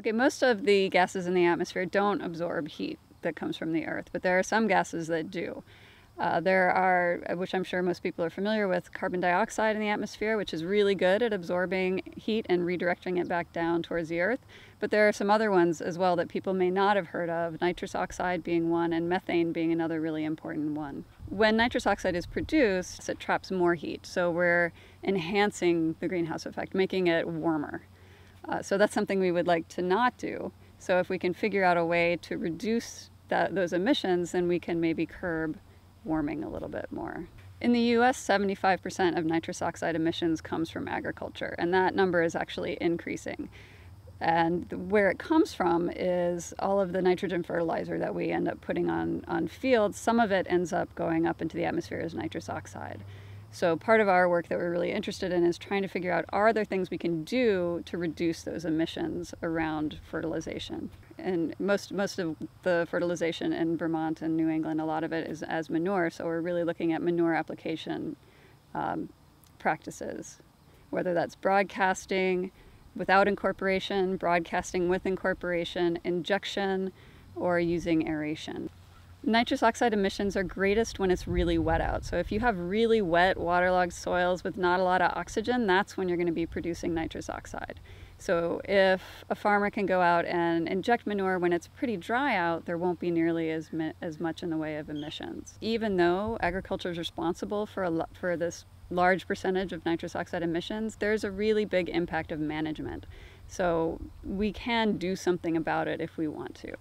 Okay, most of the gases in the atmosphere don't absorb heat that comes from the earth, but there are some gases that do. Uh, there are, which I'm sure most people are familiar with, carbon dioxide in the atmosphere, which is really good at absorbing heat and redirecting it back down towards the earth. But there are some other ones as well that people may not have heard of, nitrous oxide being one, and methane being another really important one. When nitrous oxide is produced, it traps more heat. So we're enhancing the greenhouse effect, making it warmer. Uh, so that's something we would like to not do. So if we can figure out a way to reduce that, those emissions, then we can maybe curb warming a little bit more. In the US, 75% of nitrous oxide emissions comes from agriculture, and that number is actually increasing. And where it comes from is all of the nitrogen fertilizer that we end up putting on, on fields. Some of it ends up going up into the atmosphere as nitrous oxide. So part of our work that we're really interested in is trying to figure out are there things we can do to reduce those emissions around fertilization. And most most of the fertilization in Vermont and New England, a lot of it is as manure. So we're really looking at manure application um, practices, whether that's broadcasting without incorporation, broadcasting with incorporation, injection, or using aeration. Nitrous oxide emissions are greatest when it's really wet out. So if you have really wet, waterlogged soils with not a lot of oxygen, that's when you're going to be producing nitrous oxide. So if a farmer can go out and inject manure when it's pretty dry out, there won't be nearly as, as much in the way of emissions. Even though agriculture is responsible for, a for this large percentage of nitrous oxide emissions, there's a really big impact of management. So we can do something about it if we want to.